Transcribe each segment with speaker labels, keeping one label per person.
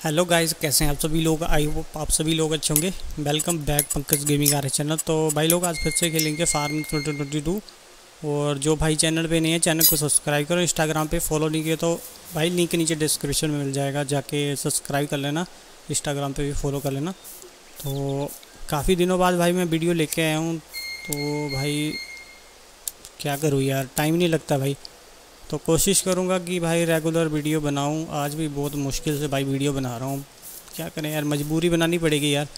Speaker 1: Hello guys कैसे हैं आप सभी लोग? आई होप आप सभी लोग अच्छे होंगे। Welcome back Pankaj gaming our channel तो भाई लोग, आज फिर से खेलेंगे फ़ार्मिंग ट्वेंटी ट्वेंटी टू और जो भाई चैनल पे नहीं है चैनल को सब्सक्राइब करो। इंस्टाग्राम पे फॉलो नहीं किया तो भाई लिंक नीचे डिस्क्रिप्शन में मिल जाएगा। जाके सब्सक्राइब कर लेना। इंस्टाग्राम पर भी फॉलो कर लेना। तो काफ़ी दिनों बाद भाई मैं वीडियो लेके आया हूँ। तो भाई क्या करूँ यार? टाइम नहीं लगता भाई। तो कोशिश करूँगा कि भाई रेगुलर वीडियो बनाऊँ। आज भी बहुत मुश्किल से भाई वीडियो बना रहा हूँ। क्या करें यार, मजबूरी बनानी पड़ेगी यार।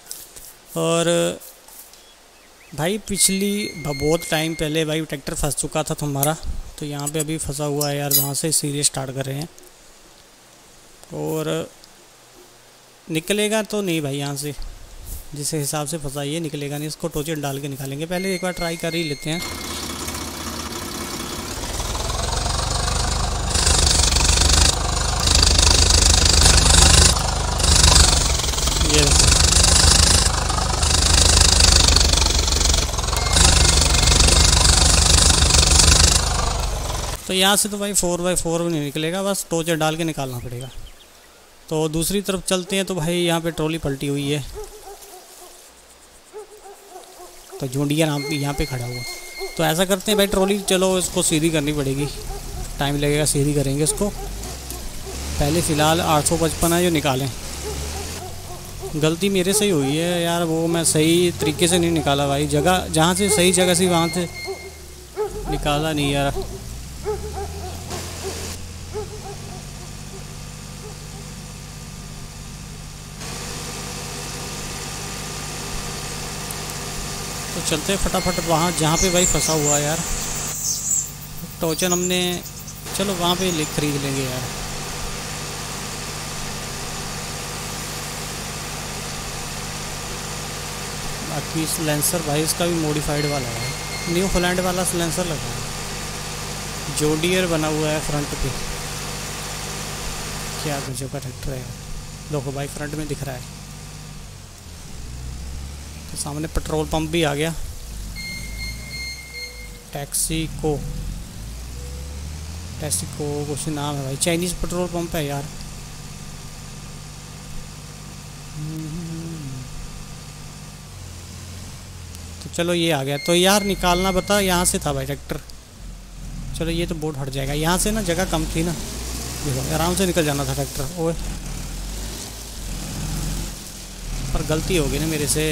Speaker 1: और भाई पिछली बहुत टाइम पहले भाई ट्रैक्टर फंस चुका था तुम्हारा। तो यहाँ पे अभी फंसा हुआ है यार, वहाँ से सीरीज़ स्टार्ट कर रहे हैं। और निकलेगा तो नहीं भाई यहाँ से। जिस हिसाब से फंसा ये निकलेगा नहीं। इसको टोचन डाल के निकालेंगे। पहले एक बार ट्राई कर ही लेते हैं। ये। तो यहाँ से तो भाई फोर बाई फोर भी नहीं निकलेगा, बस टोचर डाल के निकालना पड़ेगा। तो दूसरी तरफ़ चलते हैं तो भाई यहाँ पे ट्रॉली पलटी हुई है। तो जूंडिया नाम यहाँ पे खड़ा हुआ। तो ऐसा करते हैं भाई ट्रॉली चलो इसको सीधी करनी पड़ेगी। टाइम लगेगा, सीधी करेंगे इसको। पहले फ़िलहाल आठ सौ पचपन है जो निकालें। गलती मेरे से ही हुई है यार, वो मैं सही तरीके से नहीं निकाला भाई। जगह, जहाँ से सही जगह से वहाँ से निकाला नहीं यार। तो चलते फटाफट वहाँ, जहाँ पे भाई फंसा हुआ यार। टोचन हमने, चलो वहाँ पे ले खरीद लेंगे यार। बाकी सिलेंसर भाई, इसका भी मॉडिफाइड वाला है। न्यू होलैंड वाला सिलेंसर लगा है। जोडियर बना हुआ है फ्रंट पे। क्या गजब का ट्रैक्टर है? देखो भाई फ्रंट में दिख रहा है। तो सामने पेट्रोल पंप भी आ गया। टैक्सी को टैक्सी को कुछ नाम है भाई। चाइनीज़ पेट्रोल पंप है यार तो चलो ये आ गया। तो यार निकालना बता यहाँ से था भाई ट्रैक्टर। चलो ये तो बोर्ड हट जाएगा। यहाँ से ना जगह कम थी ना। देखो आराम से निकल जाना था ट्रैक्टर। ओए। पर गलती हो गई ना मेरे से।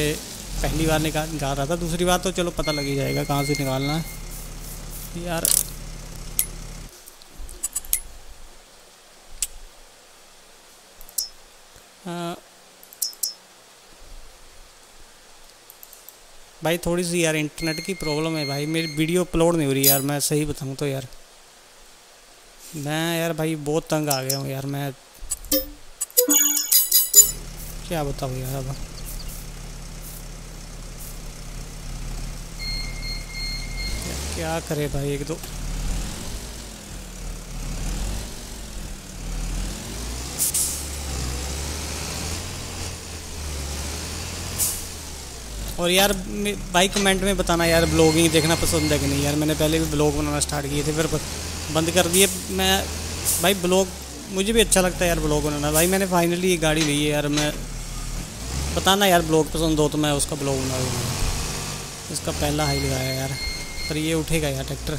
Speaker 1: पहली बार निकाल निकाल रहा था। दूसरी बार तो चलो पता लग ही जाएगा कहाँ से निकालना है। यार। आ, भाई, थोड़ी सी यार इंटरनेट की प्रॉब्लम है भाई। मेरी वीडियो अपलोड नहीं हो रही यार, मैं सही बताऊँ तो यार। मैं यार भाई बहुत तंग आ गया हूँ यार, मैं क्या बताऊँ यार अब। क्या करे भाई, एक दो और यार भाई कमेंट में बताना, यार ब्लॉगिंग देखना पसंद है कि नहीं? यार, मैंने पहले भी ब्लॉग बनाना स्टार्ट किए थे, फिर बंद कर दिए। मैं, भाई ब्लॉग मुझे भी अच्छा लगता है यार ब्लॉग बनाना। भाई, मैंने फाइनली ये गाड़ी ली है यार, मैं बताना यार ब्लॉग पसंद हो तो मैं उसका ब्लॉग बना दूँगा। इसका पहला हाई लगाया यार, पर ये उठेगा यार ट्रैक्टर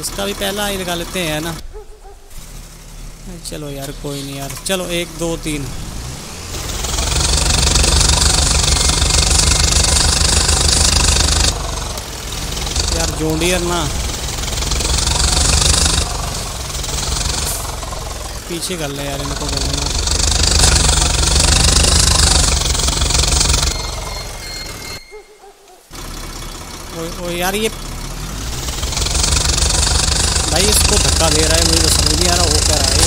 Speaker 1: इसका भी पहला हाई लगा लेते हैं ना? चलो यार, कोई नहीं यार। चलो, एक, दो, तीन। जोडियर ना। पीछे कर ले यार इनको कर लेना ओ, यार ये भाई इसको धक्का दे रहा है मुझे तो समझ नहीं आ रहा हो क्या रहा है।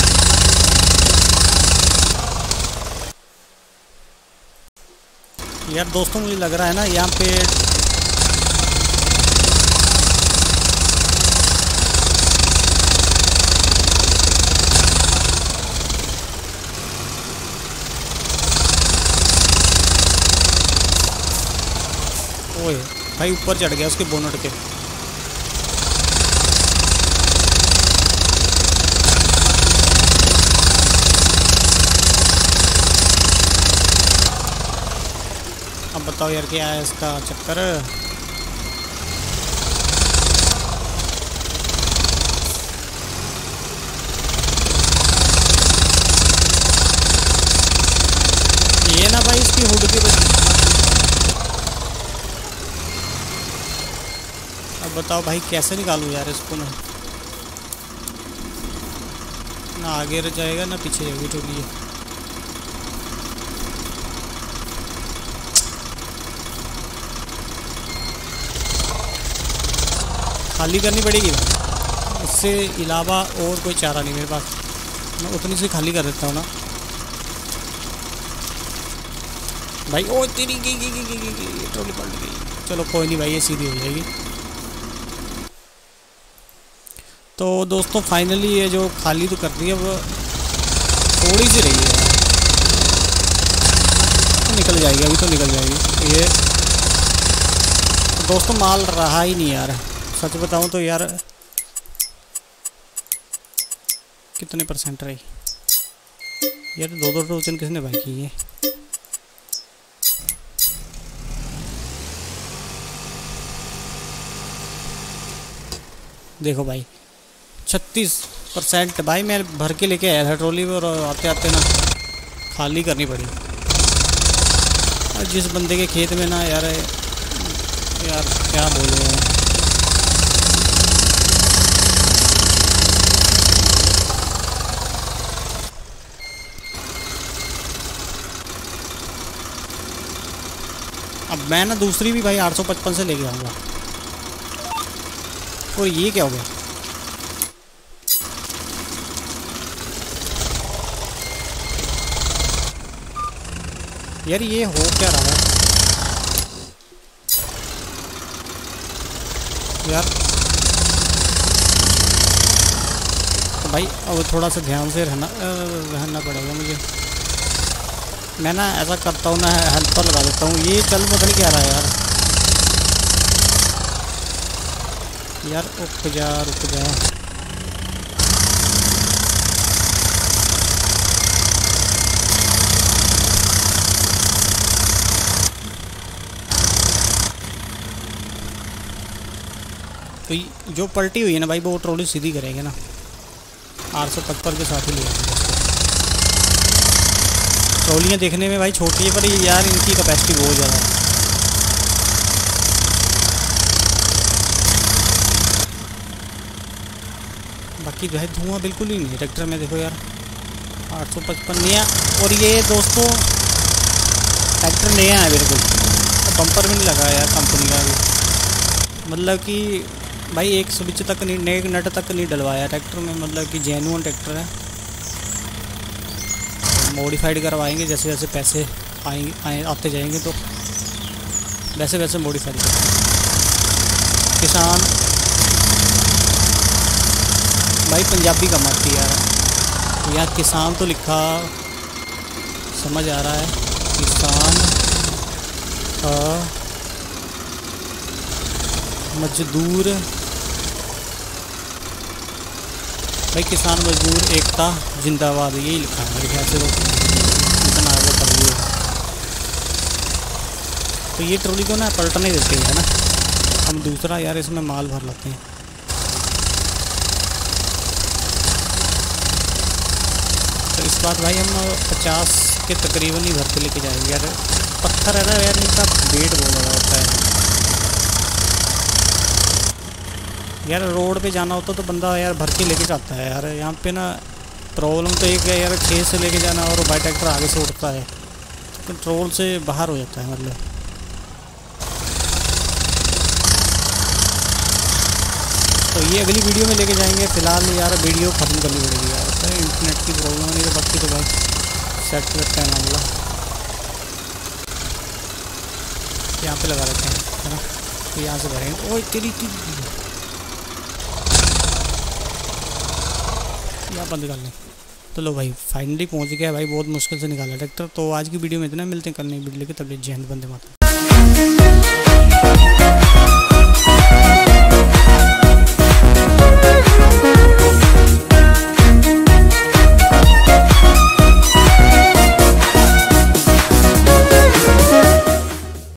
Speaker 1: यार दोस्तों मुझे लग रहा है ना यहाँ पे ओए भाई, ऊपर चढ़ गया उसके बोनट के अब बताओ यार, क्या है इसका चक्कर? ये ना भाई, इसकी हुड के बताओ भाई, कैसे निकालूँ यार इसको मैं ना आगे रह जाएगा, ना पीछे जाएगी लिए खाली करनी पड़ेगी? इससे अलावा और कोई चारा नहीं मेरे पास। मैं उतनी से खाली कर देता हूँ ना। भाई, ओ, तेरी गई गई गई गई ट्रोली पलट गई। चलो, कोई नहीं भाई, ये सीधी हो जाएगी। तो दोस्तों फाइनली ये जो खाली तो कर दी है, वो थोड़ी सी रही है। तो निकल जाएगी, अभी तो निकल जाएगी। ये तो दोस्तों, माल रहा ही नहीं यार। सच बताऊँ तो यार, कितने परसेंट रही? यार दो दो टोचन किसने भाई की है? देखो भाई छत्तीस परसेंट भाई, मैं भर के लेके आया था ट्रॉली और आते आते ना खाली करनी पड़ी। और जिस बंदे के खेत में ना यार यार क्या बोल। रहे हैं अब मैं ना दूसरी भी भाई 855 से लेके आऊँगा। और ये क्या हो गया? यार ये हो क्या रहा है? यार। भाई, अब थोड़ा सा ध्यान से रहना रहना पड़ेगा मुझे। मैं ना ऐसा करता हूँ ना हेल्पर लगा देता हूँ। ये चल पता नहीं क्या रहा है यार। यार, रुक जा रुक जा। तो जो पलटी हुई है ना भाई, वो ट्रॉली सीधी करेंगे ना। आठ सौ पचपन के साथ ही लिया ट्रॉलियाँ देखने में भाई छोटी है, पर यार इनकी कैपेसिटी बहुत ज़्यादा है। बाकी जो है धुआँ बिल्कुल ही नहीं ट्रैक्टर में देखो यार आठ सौ पचपन नया, और ये दोस्तों, ट्रैक्टर नया है बिल्कुल बम्पर भी नहीं लगा यार, कंपनी का भी। मतलब कि भाई, एक स्विच तक नहीं एक नट तक नहीं डलवाया। ट्रैक्टर में मतलब कि जेनुअन ट्रैक्टर है। मॉडिफाइड करवाएँगे, जैसे जैसे पैसे आएँगे, आए, आते जाएँगे तो वैसे वैसे मॉडिफाइड किसान, भाई, पंजाबी का मत यार यहाँ किसान तो लिखा, समझ आ रहा है, किसान मजदूर भाई किसान मजदूर एकता जिंदाबाद, यही लिखा है मेरे ख्याल से तो इतना आगे कर लिए। तो ये ट्रॉली को ना पलटने देते हैं ना? हम दूसरा यार इसमें माल भर लेते हैं। तो इस बात भाई हम पचास के तकरीबन ही भर के लेके जाएँगे। यार, पत्थर है ना यार, इनका वेट बहुत ज़्यादा होता है। यार रोड पे जाना होता तो बंदा यार भर के लेके जाता है यार। यहाँ पे ना प्रॉब्लम तो एक है यार छः से लेके जाना और बाई ट्रैक्टर आगे से उठता है। तो कंट्रोल से बाहर हो जाता है मतलब। तो ये अगली वीडियो में लेके जाएँगे। फ़िलहाल यार वीडियो ख़त्म करनी पड़ेगी यार। तो इंटरनेट की प्रॉब्लम नहीं तो बाकी तो भाई सेट करते हैं मामला। यहाँ पे लगा रखे हैं, है ना? तो यहाँ से भरेंगे। ओए, तेरी यहाँ बंद कर लें। तो लो भाई फाइनली पहुँच गया भाई, बहुत मुश्किल से निकाला। ट्रैक्टर तो आज की वीडियो में इतना, मिलते हैं कल नई वीडियो के तब जय हिंद बंदे माता